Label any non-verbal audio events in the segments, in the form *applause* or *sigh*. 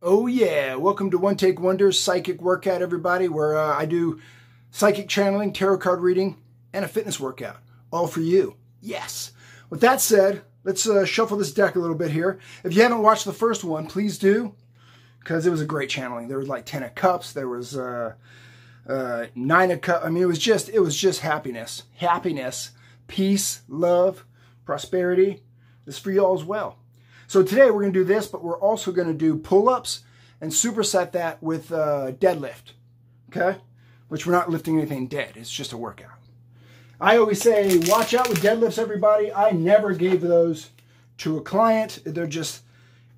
Oh yeah, welcome to One Take Wonders Psychic Workout, everybody, where uh, I do psychic channeling, tarot card reading, and a fitness workout, all for you. Yes. With that said, let's uh, shuffle this deck a little bit here. If you haven't watched the first one, please do, because it was a great channeling. There was like ten of cups. There was uh, uh, nine of cups. I mean, it was just it was just happiness, happiness, peace, love, prosperity. This for y'all as well. So today we're going to do this, but we're also going to do pull-ups and superset that with uh, deadlift, okay? Which we're not lifting anything dead. It's just a workout. I always say, watch out with deadlifts, everybody. I never gave those to a client. They're just,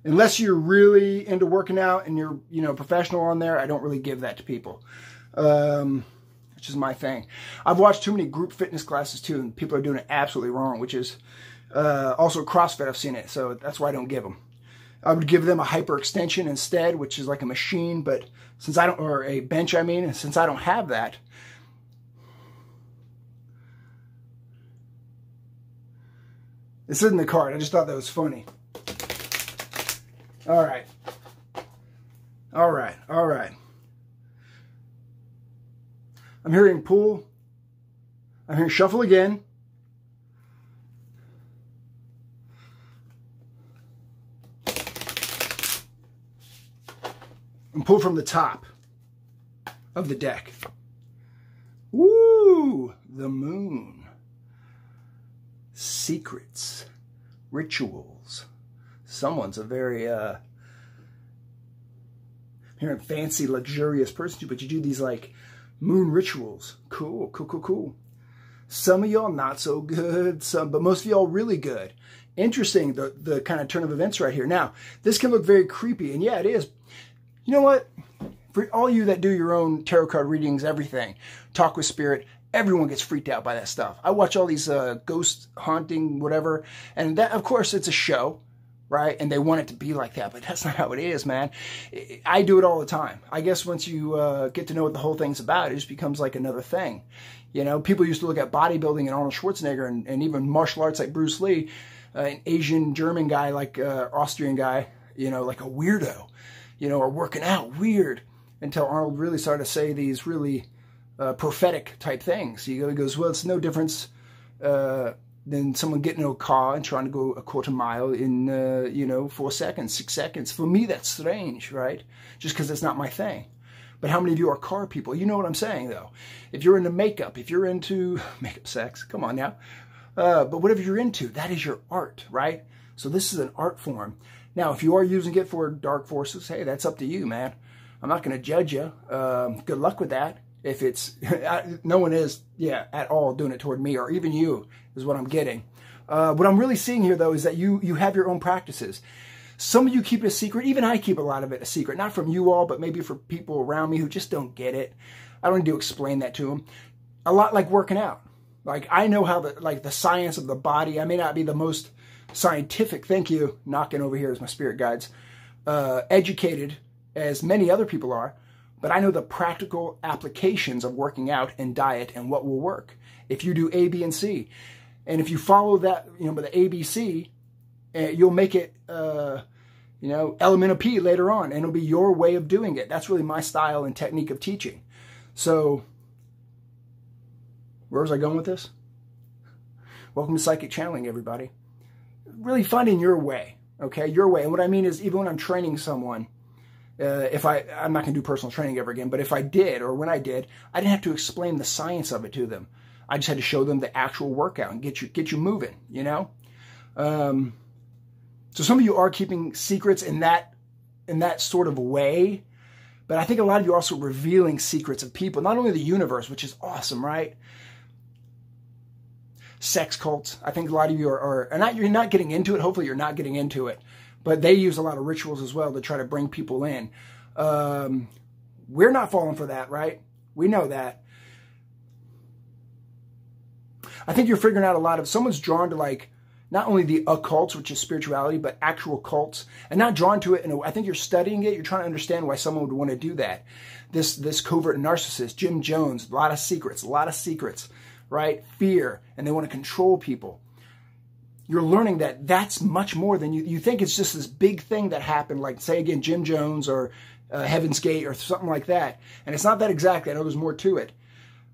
unless you're really into working out and you're, you know, professional on there, I don't really give that to people. Um, which is my thing. I've watched too many group fitness classes too, and people are doing it absolutely wrong, which is uh, also CrossFit, I've seen it, so that's why I don't give them. I would give them a hyperextension instead, which is like a machine, but since I don't, or a bench, I mean, since I don't have that, this isn't the card. I just thought that was funny. All right. All right. All right. I'm hearing pull. I'm hearing shuffle again. And pull from the top of the deck. Woo! The moon. Secrets. Rituals. Someone's a very, uh, hearing fancy, luxurious person, but you do these like moon rituals. Cool, cool, cool, cool. Some of y'all not so good, some, but most of y'all really good. Interesting, the, the kind of turn of events right here. Now, this can look very creepy, and yeah, it is. You know what? For all you that do your own tarot card readings, everything, talk with spirit, everyone gets freaked out by that stuff. I watch all these uh, ghost haunting, whatever, and that, of course, it's a show, right? And they want it to be like that, but *laughs* that's not how it is, man. I do it all the time. I guess once you uh, get to know what the whole thing's about, it just becomes like another thing. You know, people used to look at bodybuilding and Arnold Schwarzenegger and, and even martial arts like Bruce Lee, uh, an Asian German guy like uh, Austrian guy, you know, like a weirdo you know, are working out weird until Arnold really started to say these really uh, prophetic type things. He goes, well, it's no difference uh, than someone getting in a car and trying to go a quarter mile in, uh, you know, four seconds, six seconds. For me, that's strange, right? Just because it's not my thing. But how many of you are car people? You know what I'm saying, though. If you're into makeup, if you're into *laughs* makeup sex, come on now. Uh, but whatever you're into, that is your art, right? So this is an art form. Now, if you are using it for dark forces, hey, that's up to you, man. I'm not going to judge you. Um, good luck with that. If it's, *laughs* no one is, yeah, at all doing it toward me or even you is what I'm getting. Uh, what I'm really seeing here, though, is that you you have your own practices. Some of you keep it a secret. Even I keep a lot of it a secret. Not from you all, but maybe for people around me who just don't get it. I don't need to explain that to them. A lot like working out. Like I know how the like the science of the body. I may not be the most scientific, thank you, knocking over here as my spirit guides, uh, educated as many other people are, but I know the practical applications of working out and diet and what will work. If you do A, B, and C, and if you follow that, you know, the ABC, uh, you'll make it, uh, you know, element of P later on, and it'll be your way of doing it. That's really my style and technique of teaching. So, where was I going with this? Welcome to Psychic Channeling, everybody really finding your way, okay, your way. And what I mean is, even when I'm training someone, uh, if I, I'm not going to do personal training ever again, but if I did, or when I did, I didn't have to explain the science of it to them. I just had to show them the actual workout and get you, get you moving, you know? Um, so some of you are keeping secrets in that, in that sort of way, but I think a lot of you are also revealing secrets of people, not only the universe, which is awesome, right? Sex cults. I think a lot of you are, are not, you're not getting into it. Hopefully you're not getting into it, but they use a lot of rituals as well to try to bring people in. Um, we're not falling for that, right? We know that. I think you're figuring out a lot of, someone's drawn to like, not only the occults, which is spirituality, but actual cults, and not drawn to it. And I think you're studying it. You're trying to understand why someone would want to do that. This this covert narcissist, Jim Jones, a lot of secrets, a lot of secrets right? Fear, and they want to control people. you're learning that that's much more than you, you think it's just this big thing that happened, like say again, Jim Jones or uh, Heaven's Gate or something like that. And it's not that exactly. I know there's more to it.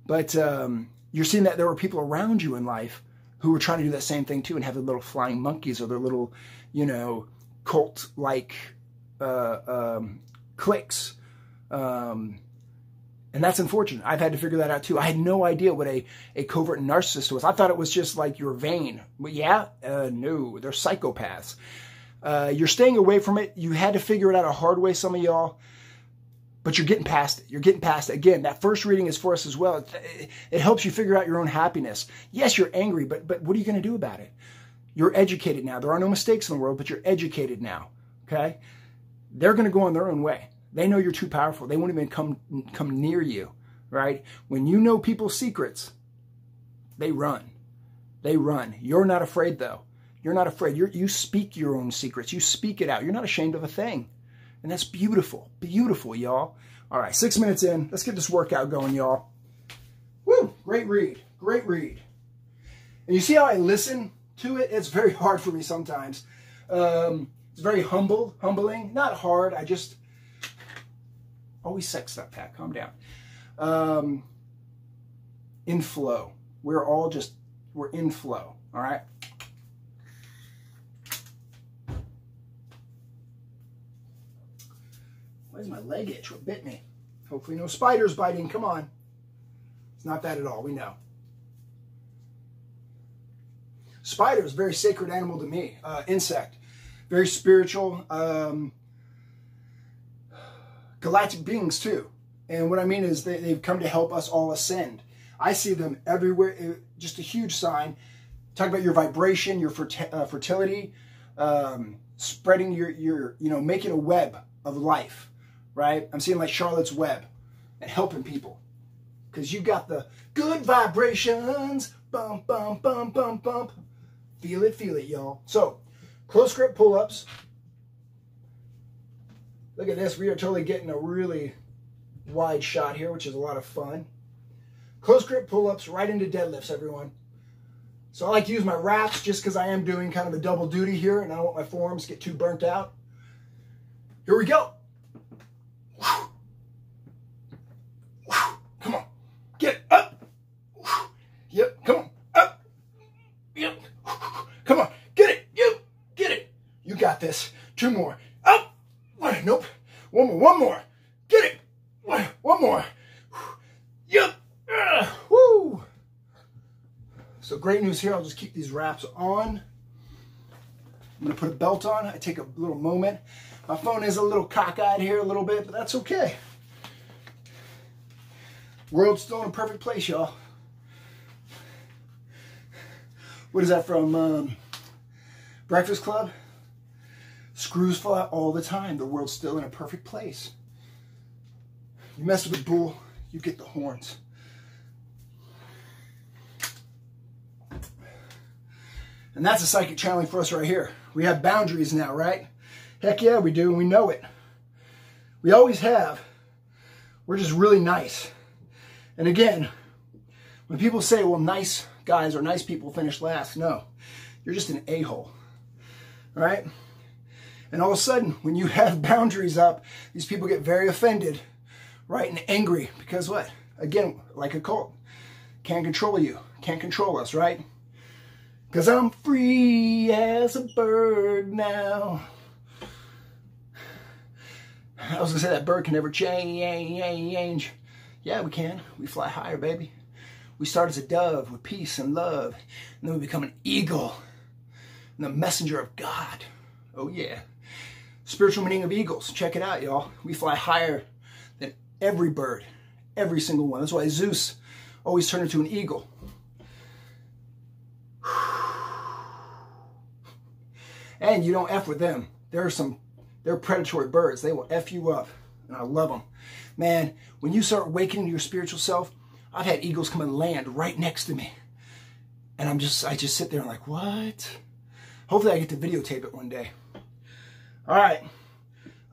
But um, you're seeing that there were people around you in life who were trying to do that same thing too and have their little flying monkeys or their little, you know, cult like uh, um, cliques. Um, and that's unfortunate. I've had to figure that out too. I had no idea what a, a covert narcissist was. I thought it was just like you're vain. But yeah, uh, no, they're psychopaths. Uh, you're staying away from it. You had to figure it out a hard way, some of y'all, but you're getting past it. You're getting past it. Again, that first reading is for us as well. It, it helps you figure out your own happiness. Yes, you're angry, but, but what are you going to do about it? You're educated now. There are no mistakes in the world, but you're educated now. Okay? They're going to go on their own way. They know you're too powerful. They won't even come come near you, right? When you know people's secrets, they run. They run. You're not afraid though. You're not afraid. You're, you speak your own secrets. You speak it out. You're not ashamed of a thing. And that's beautiful. Beautiful, y'all. All right, six minutes in. Let's get this workout going, y'all. Woo! Great read. Great read. And you see how I listen to it? It's very hard for me sometimes. Um, it's very humble, humbling. Not hard. I just always sexed up, Pat. Calm down. Um, in flow. We're all just we're in flow. All right. Why does my leg itch? What bit me? Hopefully no spiders biting. Come on. It's not that at all. We know. Spider is a very sacred animal to me. Uh, insect. Very spiritual. Um, galactic beings too. And what I mean is they, they've come to help us all ascend. I see them everywhere. Uh, just a huge sign. Talk about your vibration, your uh, fertility, um, spreading your, your, you know, making a web of life right? I'm seeing like Charlotte's Web and helping people. Because you got the good vibrations. Bump, bump, bump, bump, bump. Feel it, feel it, y'all. So, close grip pull-ups. Look at this. We are totally getting a really wide shot here, which is a lot of fun. Close grip pull-ups right into deadlifts, everyone. So I like to use my wraps just because I am doing kind of a double duty here and I don't want my forearms to get too burnt out. Here we go. Come on. Get up. Yep. Come on. Up. Yep. Come on. Get it. Get it. You got this. Two more. Nope. One more. Get it. One more. Yep. Woo. So great news here. I'll just keep these wraps on. I'm going to put a belt on. I take a little moment. My phone is a little cockeyed here a little bit, but that's okay. World's still in a perfect place, y'all. What is that from um, Breakfast Club? Screws fall out all the time. The world's still in a perfect place. You mess with a bull, you get the horns. And that's a psychic channeling for us right here. We have boundaries now, right? Heck yeah, we do, and we know it. We always have. We're just really nice. And again, when people say, well, nice guys or nice people finish last, no. You're just an a-hole, right? And all of a sudden, when you have *laughs* boundaries up, these people get very offended, right, and angry because what? Again, like a cult, can't control you, can't control us, right? Because I'm free as a bird now. *sighs* I was to say that bird can never change. Yeah, we can. We fly higher, baby. We start as a dove with peace and love, and then we become an eagle and the messenger of God. Oh, yeah. Spiritual meaning of eagles. Check it out, y'all. We fly higher than every bird, every single one. That's why Zeus always turned into an eagle. *sighs* And you don't F with them. There are some, they're predatory birds. They will F you up. And I love them. Man, when you start awakening your spiritual self, I've had eagles come and land right next to me. And I'm just, I just sit there and like, what? Hopefully I get to videotape it one day. All right.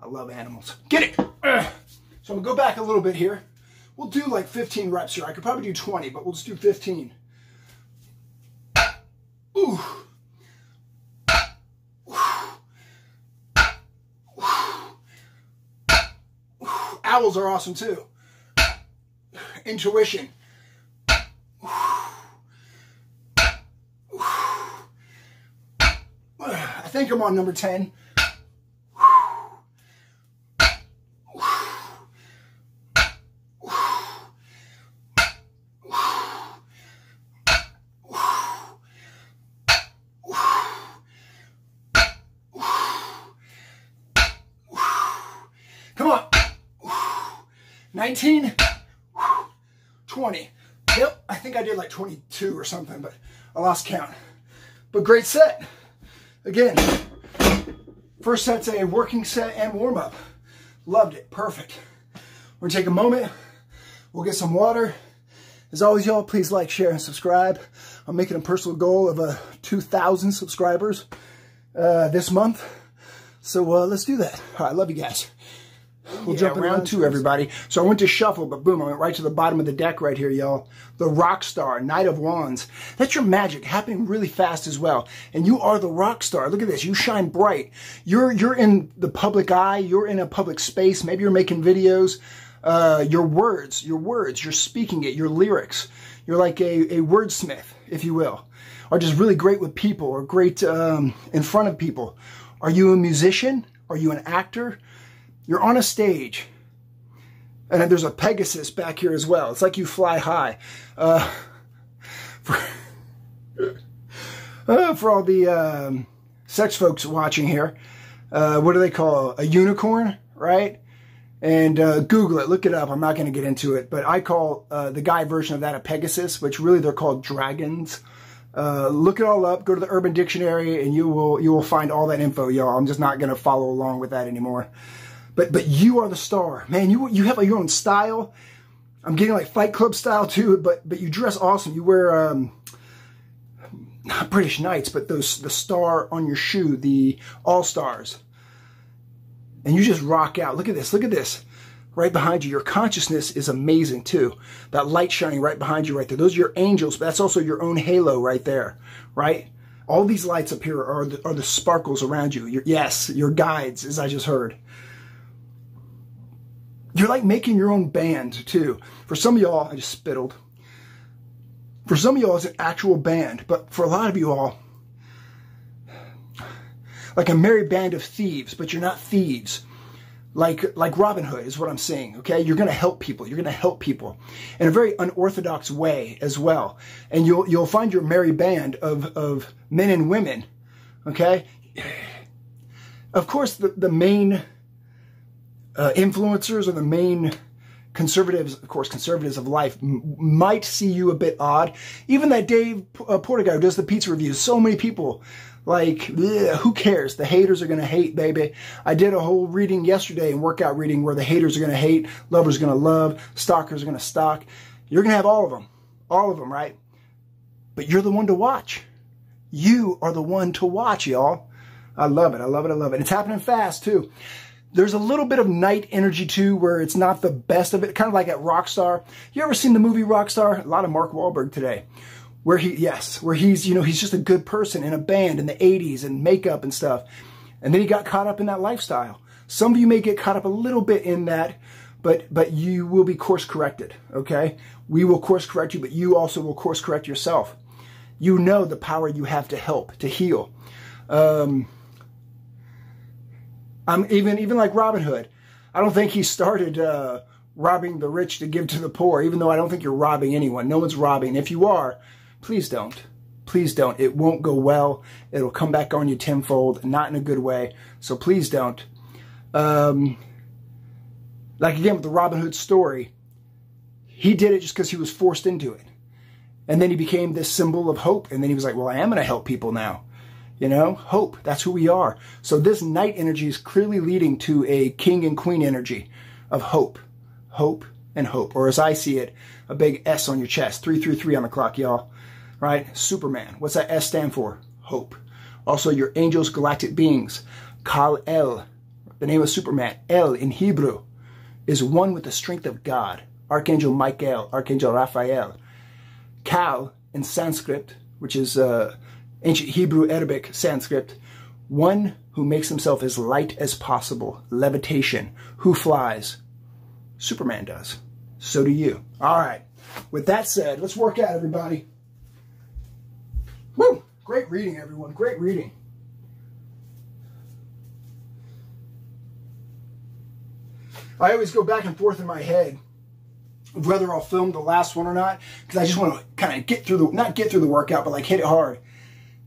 I love animals. Get it. So I'm gonna go back a little bit here. We'll do like 15 reps here. I could probably do 20, but we'll just do 15. Ooh. Owls are awesome too. Intuition. I think I'm on number 10. 19, *sighs* 20. Yep, I think I did like 22 or something, but I lost count. But great set. Again, first set's a working set and warm up. Loved it, perfect. We're gonna take a moment, we'll get some water. As always, y'all, please like, share, and subscribe. I'm making a personal goal of uh, 2,000 subscribers uh, this month. So uh, let's do that. All right, love you guys. We'll yeah, jump in round two, everybody. So I went to shuffle, but boom, I went right to the bottom of the deck right here, y'all. The rock star, Knight of Wands. That's your magic happening really fast as well. And you are the rock star. Look at this. You shine bright. You're you're in the public eye. You're in a public space. Maybe you're making videos. Uh, your words, your words, you're speaking it, your lyrics. You're like a, a wordsmith, if you will. Are just really great with people or great um, in front of people. Are you a musician? Are you an actor? You're on a stage. And there's a Pegasus back here as well. It's like you fly high. Uh, for, *laughs* uh, for all the um, sex folks watching here, uh, what do they call a unicorn, right? And uh, Google it, look it up. I'm not going to get into it, but I call uh, the guy version of that a Pegasus, which really they're called dragons. Uh, look it all up. Go to the Urban Dictionary, and you will you will find all that info, y'all. I'm just not going to follow along with that anymore. But but you are the star, man. You you have your own style. I'm getting like Fight Club style too. But but you dress awesome. You wear um, not British Knights, but those the star on your shoe, the All Stars, and you just rock out. Look at this. Look at this. Right behind you, your consciousness is amazing too. That light shining right behind you, right there. Those are your angels, but that's also your own halo right there, right? All these lights up here are the, are the sparkles around you. Your, yes, your guides, as I just heard. You're like making your own band too. For some of y'all, I just spittled. For some of y'all, it's an actual band, but for a lot of you all, like a merry band of thieves, but you're not thieves. Like, like Robin Hood is what I'm saying, okay? You're gonna help people. You're gonna help people in a very unorthodox way as well. And you'll, you'll find your merry band of, of men and women, okay? Of course, the, the main uh, influencers or the main conservatives, of course, conservatives of life might see you a bit odd. Even that Dave uh, Porter guy who does the pizza reviews, so many people like, who cares? The haters are going to hate, baby. I did a whole reading yesterday and workout reading where the haters are going to hate, lovers are going to love, stalkers are going to stalk. You're going to have all of them, all of them, right? But you're the one to watch. You are the one to watch, y'all. I love it. I love it. I love it. It's happening fast, too. There's a little bit of knight energy too, where it's not the best of it, kind of like at Rockstar. You ever seen the movie Rockstar? A lot of Mark Wahlberg today. Where he, yes, where he's, you know, he's just a good person in a band in the 80s and makeup and stuff. And then he got caught up in that lifestyle. Some of you may get caught up a little bit in that, but but you will be course corrected, okay? We will course correct you, but you also will course correct yourself. You know the power you have to help, to heal. Um, I'm even even like Robin Hood. I don't think he started uh, robbing the rich to give to the poor, even though I don't think you're robbing anyone. No one's robbing. If you are, please don't. Please don't. It won't go well. It'll come back on you tenfold, not in a good way. So please don't. Um, like again with the Robin Hood story, he did it just because he was forced into it. And then he became this symbol of hope. And then he was like, well, I am going to help people now. You know, hope. That's who we are. So this knight energy is clearly leading to a king and queen energy of hope. Hope and hope. Or as I see it, a big S on your chest. 333 on the clock, y'all. Right? Superman. What's that S stand for? Hope. Also, your angels, galactic beings. Kal El. The name of Superman. El in Hebrew is one with the strength of God. Archangel Michael, Archangel Raphael. Kal in Sanskrit, which is uh, ancient Hebrew, Arabic, Sanskrit, one who makes himself as light as possible, levitation, who flies, Superman does. So do you. All right. With that said, let's work out, everybody. Woo! Great reading, everyone. Great reading. I always go back and forth in my head whether I'll film the last one or not because I just want to kind of get through the not get through the workout, but like hit it hard.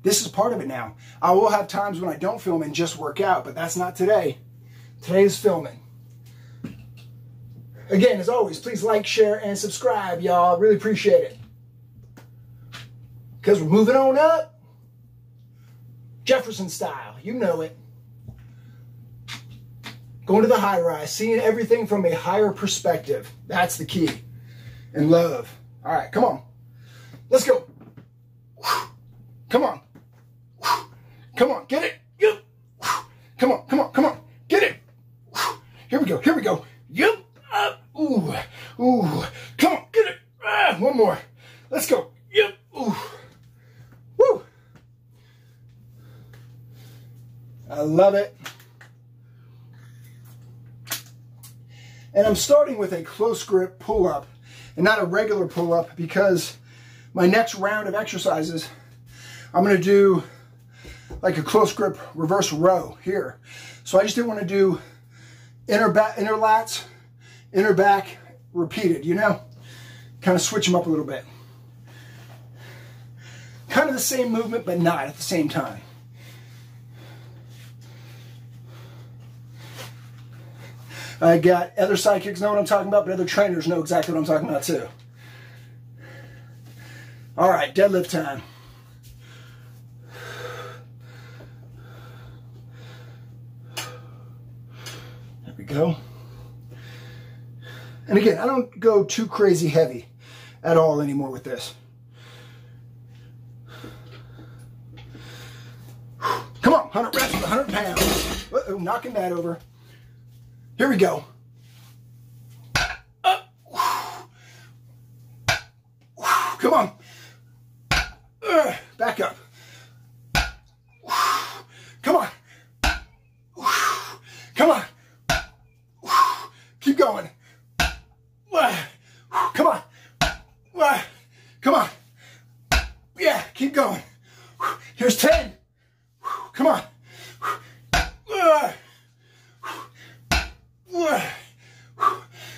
This is part of it now. I will have times when I don't film and just work out, but that's not today. Today is filming. Again, as always, please like, share, and subscribe, y'all. Really appreciate it. Because we're moving on up. Jefferson style. You know it. Going to the high rise, seeing everything from a higher perspective. That's the key. And love. All right, come on. Let's go. Come on. Come on, get it. Yep. Come on, come on, come on. Get it. Here we go, here we go. Yep. Up. Ooh. Ooh. Come on, get it. Ah, one more. Let's go. Yep. Ooh. Woo. I love it. And I'm starting with a close grip pull-up and not a regular pull-up because my next round of exercises, I'm going to do like a close grip reverse row here. So I just didn't want to do inner back, inner lats, inner back, repeated, you know? Kind of switch them up a little bit. Kind of the same movement, but not at the same time. I got other sidekicks know what I'm talking about, but other trainers know exactly what I'm talking about too. All right, deadlift time. Go. And again, I don't go too crazy heavy at all anymore with this. Come on, 100 reps with 100 pounds. Uh -oh, knocking that over. Here we go. Come on. Uh, back up. Come on. Come on. Going. Come on. Come on. Yeah, keep going. Here's 10. Come on.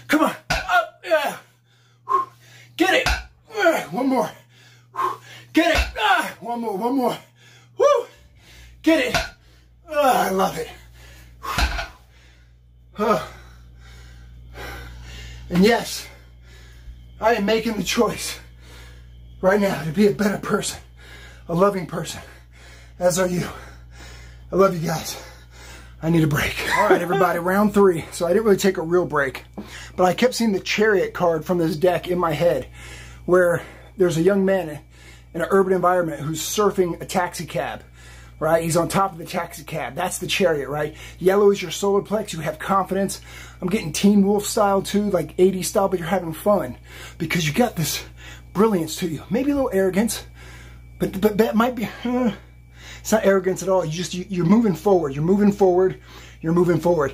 Come on. Up. Yeah. Get it. One more. Get it. Ah, one more. One more. Woo. Get it. Oh, I love it. And yes, I am making the choice right now to be a better person, a loving person, as are you. I love you guys. I need a break. All right, everybody, *laughs* round three. So I didn't really take a real break, but I kept seeing the chariot card from this deck in my head where there's a young man in an urban environment who's surfing a taxi cab, right? He's on top of the taxi cab. That's the chariot, right? Yellow is your solar plex. You have confidence. I'm getting Teen Wolf style too, like 80 style, but you're having fun because you got this brilliance to you. Maybe a little arrogance, but, but that might be... It's not arrogance at all. You just, you, are moving forward. You're moving forward. You're moving forward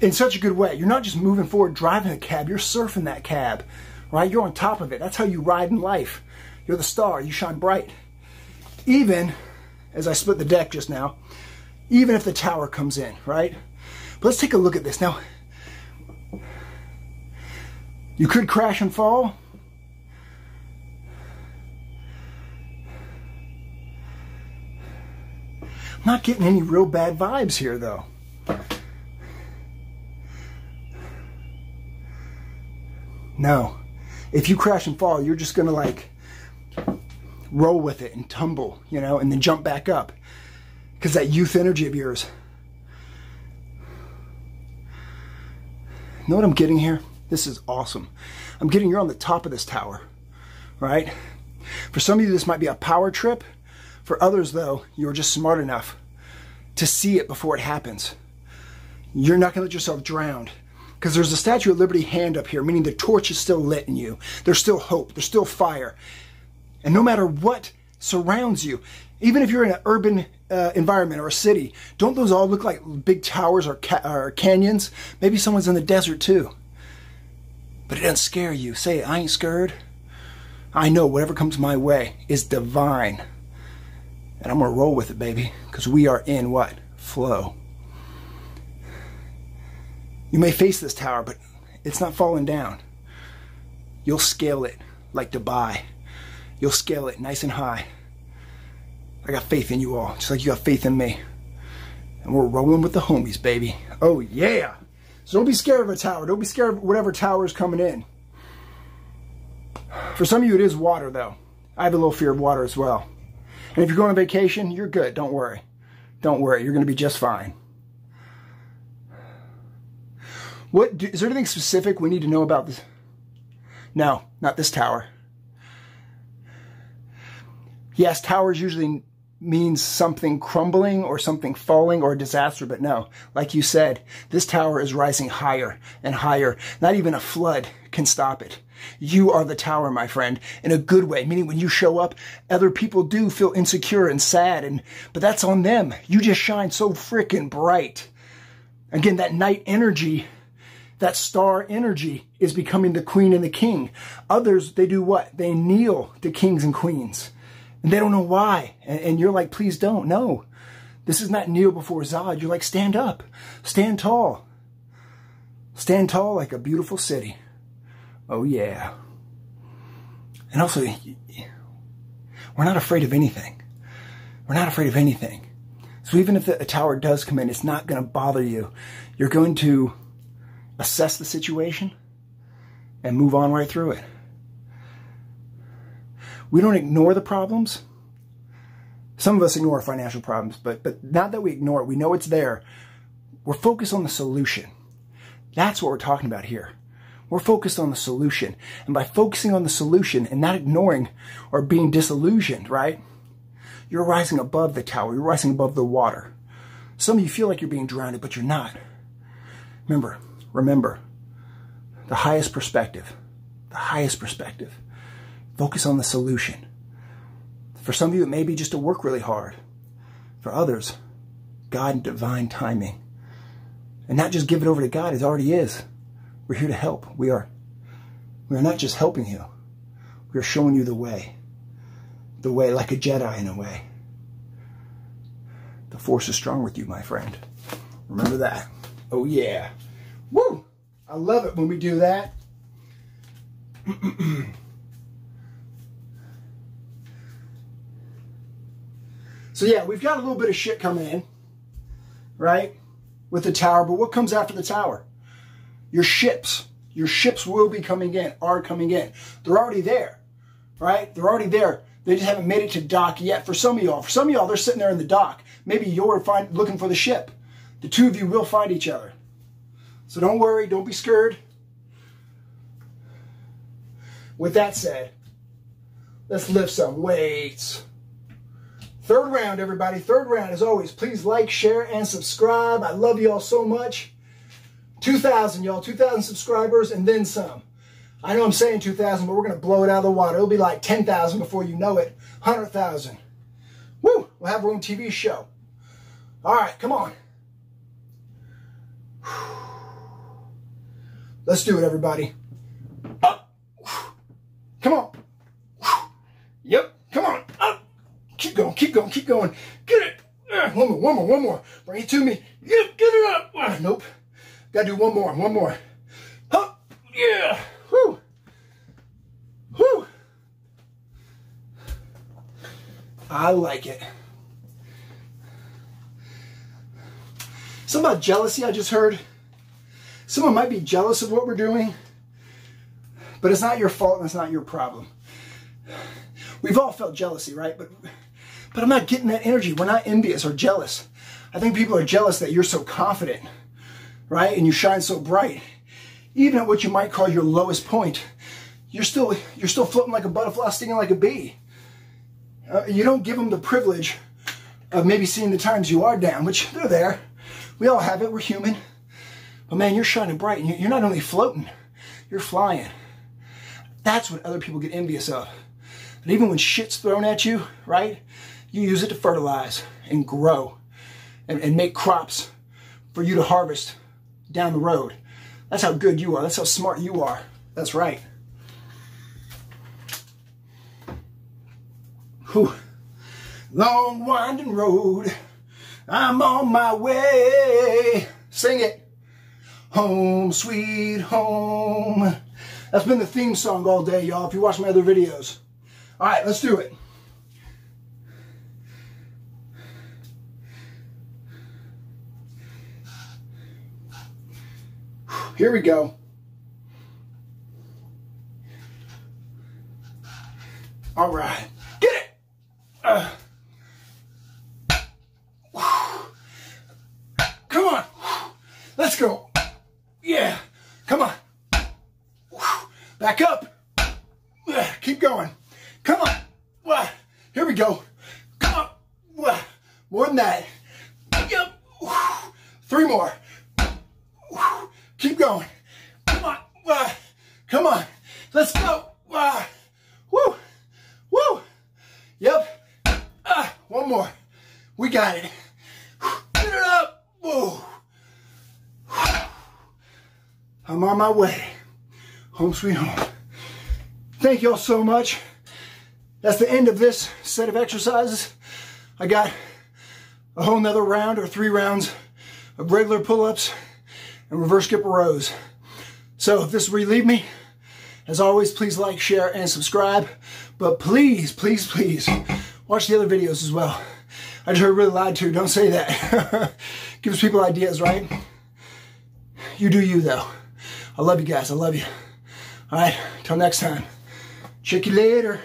in such a good way. You're not just moving forward driving a cab. You're surfing that cab, right? You're on top of it. That's how you ride in life. You're the star. You shine bright. Even, as I split the deck just now, even if the tower comes in, right? But let's take a look at this. Now, you could crash and fall. Not getting any real bad vibes here, though. No. If you crash and fall, you're just going to like roll with it and tumble, you know, and then jump back up. Because that youth energy of yours. know what I'm getting here? This is awesome. I'm getting you're on the top of this tower, right? For some of you, this might be a power trip. For others, though, you're just smart enough to see it before it happens. You're not going to let yourself drown. Because there's a Statue of Liberty hand up here, meaning the torch is still lit in you. There's still hope. There's still fire. And no matter what surrounds you, even if you're in an urban uh, environment or a city, don't those all look like big towers or, ca or canyons? Maybe someone's in the desert too. but it doesn't scare you. Say I ain't scared. I know whatever comes my way is divine. And I'm going to roll with it, baby, because we are in what? Flow. You may face this tower, but it's not falling down. You'll scale it like Dubai. You'll scale it nice and high. I got faith in you all, just like you got faith in me. And we're rolling with the homies, baby. Oh, yeah. So don't be scared of a tower. Don't be scared of whatever tower is coming in. For some of you, it is water, though. I have a little fear of water as well. And if you're going on vacation, you're good. Don't worry. Don't worry. You're going to be just fine. What do, is there anything specific we need to know about this? No, not this tower. Yes, towers usually means something crumbling or something falling or a disaster, but no, like you said, this tower is rising higher and higher. Not even a flood can stop it. You are the tower, my friend, in a good way, meaning when you show up, other people do feel insecure and sad, and but that's on them. You just shine so freaking bright. Again, that knight energy, that star energy is becoming the queen and the king. Others, they do what? They kneel to kings and queens. And they don't know why. And, and you're like, please don't. No. This is not kneel before Zod. You're like, stand up. Stand tall. Stand tall like a beautiful city. Oh, yeah. And also, we're not afraid of anything. We're not afraid of anything. So even if a tower does come in, it's not going to bother you. You're going to assess the situation and move on right through it. We don't ignore the problems. Some of us ignore financial problems, but, but not that we ignore it. We know it's there. We're focused on the solution. That's what we're talking about here. We're focused on the solution. And by focusing on the solution and not ignoring or being disillusioned, right? You're rising above the tower. You're rising above the water. Some of you feel like you're being drowned, but you're not. Remember, remember, the highest perspective, the highest perspective Focus on the solution. For some of you, it may be just to work really hard. For others, God and divine timing. And not just give it over to God, it already is. We're here to help. We are, we are not just helping you. We are showing you the way. The way like a Jedi in a way. The force is strong with you, my friend. Remember that. Oh yeah. Woo! I love it when we do that. *clears throat* So yeah, we've got a little bit of shit coming in, right? With the tower, but what comes after the tower? Your ships. Your ships will be coming in, are coming in. They're already there, right? They're already there. They just haven't made it to dock yet for some of y'all. For some of y'all, they're sitting there in the dock. Maybe you're find, looking for the ship. The two of you will find each other. So don't worry, don't be scared. With that said, let's lift some weights. Third round, everybody. Third round, as always, please like, share, and subscribe. I love you all so much. 2,000, y'all. 2,000 subscribers and then some. I know I'm saying 2,000, but we're going to blow it out of the water. It'll be like 10,000 before you know it. 100,000. Woo! We'll have our own TV show. All right, come on. Let's do it, everybody. Up. Come on. Yep. Come on. Up. Keep going, keep going. Get it. Uh, one more, one more, one more. Bring it to me. Get, get it up. Uh, nope. Gotta do one more, one more. Huh. Yeah. Whew. Whew. I like it. Something about jealousy I just heard. Someone might be jealous of what we're doing, but it's not your fault and it's not your problem. We've all felt jealousy, right? But but I'm not getting that energy. We're not envious or jealous. I think people are jealous that you're so confident, right? And you shine so bright. Even at what you might call your lowest point, you're still you're still floating like a butterfly, stinging like a bee. Uh, you don't give them the privilege of maybe seeing the times you are down, which they're there. We all have it. We're human. But man, you're shining bright, and you're not only floating, you're flying. That's what other people get envious of. And even when shit's thrown at you, right? You use it to fertilize and grow and, and make crops for you to harvest down the road. That's how good you are. That's how smart you are. That's right. Whew. Long winding road, I'm on my way. Sing it. Home, sweet home. That's been the theme song all day, y'all, if you watch my other videos. All right, let's do it. Here we go. All right. Get it. Uh. Come on. Let's go. Yeah. Come on. Back up. Keep going. Come on. Here we go. Come on. More than that. Yep. Three more. Keep going. Come on. Come on. Let's go. Woo. Woo. Yep. Ah, one more. We got it. Get it up. Whoa. I'm on my way. Home sweet home. Thank you all so much. That's the end of this set of exercises. I got a whole nother round or three rounds of regular pull-ups and reverse skipper rows. So if this leave me, as always, please like, share, and subscribe. But please, please, please, watch the other videos as well. I just heard really loud too. Don't say that. *laughs* Gives people ideas, right? You do you, though. I love you guys. I love you. All right. Till next time. Check you later.